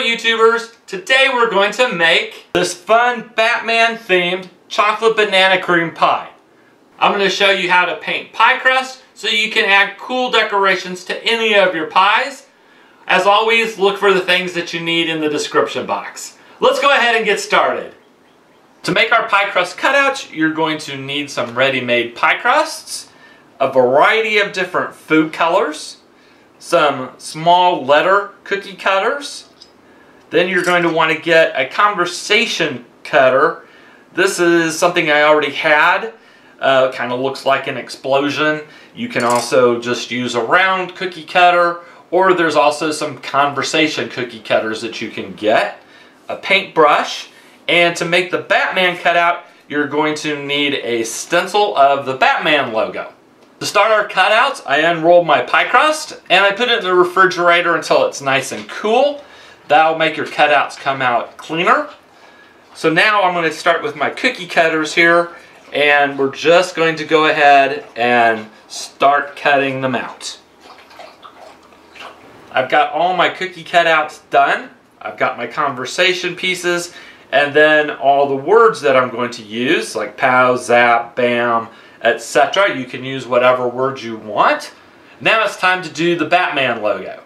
YouTubers! Today we're going to make this fun Batman themed chocolate banana cream pie. I'm going to show you how to paint pie crust so you can add cool decorations to any of your pies. As always, look for the things that you need in the description box. Let's go ahead and get started. To make our pie crust cutouts, you're going to need some ready-made pie crusts, a variety of different food colors, some small letter cookie cutters, then you're going to want to get a conversation cutter. This is something I already had. Uh, kind of looks like an explosion. You can also just use a round cookie cutter or there's also some conversation cookie cutters that you can get. A paintbrush. And to make the Batman cutout, you're going to need a stencil of the Batman logo. To start our cutouts, I unrolled my pie crust and I put it in the refrigerator until it's nice and cool. That'll make your cutouts come out cleaner. So now I'm going to start with my cookie cutters here and we're just going to go ahead and start cutting them out. I've got all my cookie cutouts done. I've got my conversation pieces and then all the words that I'm going to use like pow, zap, bam, etc. You can use whatever words you want. Now it's time to do the Batman logo.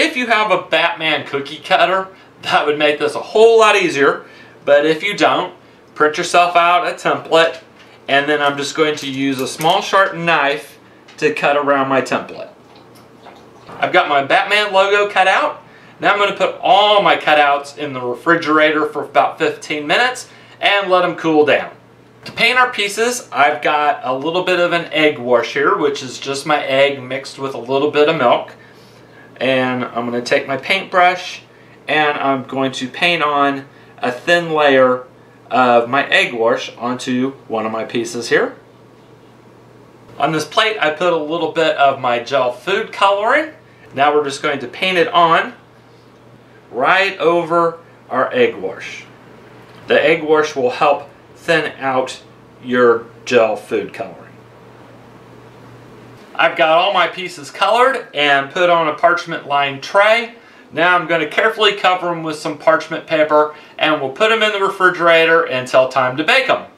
If you have a Batman cookie cutter, that would make this a whole lot easier. But if you don't, print yourself out a template and then I'm just going to use a small sharp knife to cut around my template. I've got my Batman logo cut out. Now I'm going to put all my cutouts in the refrigerator for about 15 minutes and let them cool down. To paint our pieces, I've got a little bit of an egg wash here, which is just my egg mixed with a little bit of milk and I'm going to take my paintbrush and I'm going to paint on a thin layer of my egg wash onto one of my pieces here. On this plate I put a little bit of my gel food coloring. Now we're just going to paint it on right over our egg wash. The egg wash will help thin out your gel food coloring. I've got all my pieces colored and put on a parchment lined tray. Now I'm going to carefully cover them with some parchment paper and we'll put them in the refrigerator until time to bake them.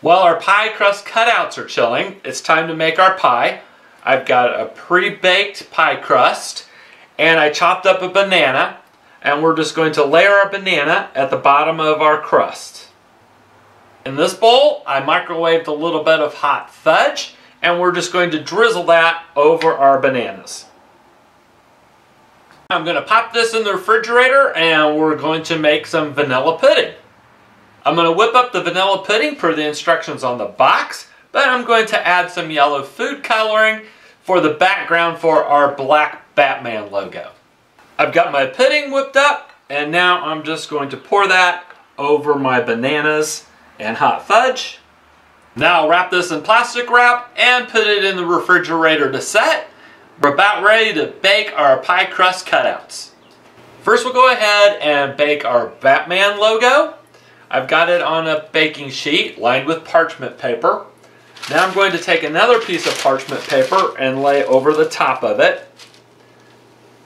While our pie crust cutouts are chilling, it's time to make our pie. I've got a pre-baked pie crust and I chopped up a banana and we're just going to layer our banana at the bottom of our crust. In this bowl, I microwaved a little bit of hot fudge and we're just going to drizzle that over our bananas. I'm going to pop this in the refrigerator and we're going to make some vanilla pudding. I'm going to whip up the vanilla pudding per the instructions on the box, but I'm going to add some yellow food coloring for the background for our black Batman logo. I've got my pudding whipped up and now I'm just going to pour that over my bananas and hot fudge. Now wrap this in plastic wrap and put it in the refrigerator to set. We're about ready to bake our pie crust cutouts. First we'll go ahead and bake our Batman logo. I've got it on a baking sheet lined with parchment paper. Now I'm going to take another piece of parchment paper and lay over the top of it.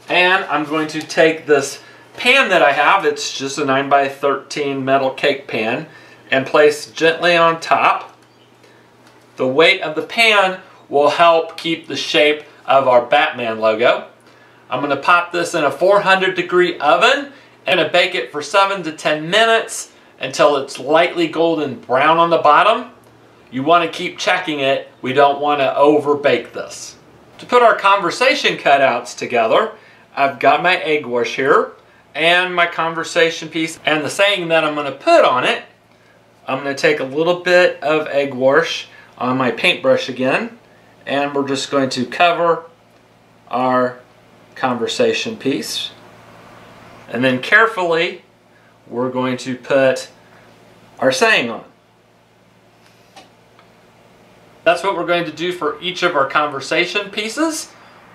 And I'm going to take this pan that I have, it's just a 9 by 13 metal cake pan, and place gently on top. The weight of the pan will help keep the shape of our Batman logo. I'm going to pop this in a 400 degree oven and bake it for 7 to 10 minutes until it's lightly golden brown on the bottom. You want to keep checking it. We don't want to over bake this. To put our conversation cutouts together, I've got my egg wash here and my conversation piece and the saying that I'm going to put on it. I'm going to take a little bit of egg wash on my paintbrush again and we're just going to cover our conversation piece and then carefully we're going to put our saying on. That's what we're going to do for each of our conversation pieces.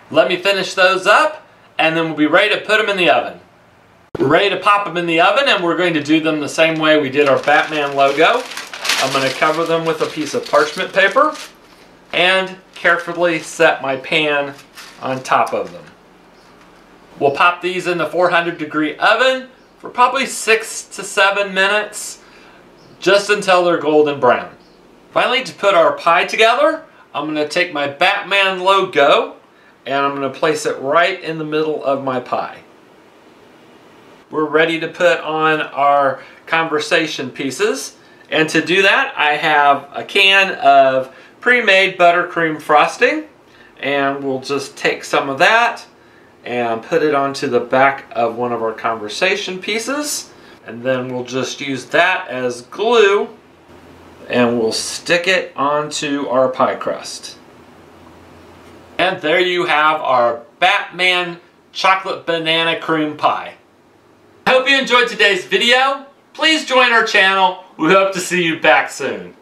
Let me finish those up and then we'll be ready to put them in the oven. We're ready to pop them in the oven and we're going to do them the same way we did our Batman logo. I'm going to cover them with a piece of parchment paper and carefully set my pan on top of them. We'll pop these in the 400 degree oven for probably six to seven minutes, just until they're golden brown. Finally, to put our pie together, I'm going to take my Batman logo and I'm going to place it right in the middle of my pie. We're ready to put on our conversation pieces. And to do that, I have a can of pre-made buttercream frosting. And we'll just take some of that and put it onto the back of one of our conversation pieces. And then we'll just use that as glue and we'll stick it onto our pie crust. And there you have our Batman chocolate banana cream pie. I hope you enjoyed today's video. Please join our channel. We hope to see you back soon.